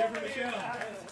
Jeffrey Michelle.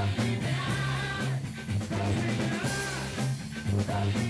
Stop me now. be me now. Stop be now.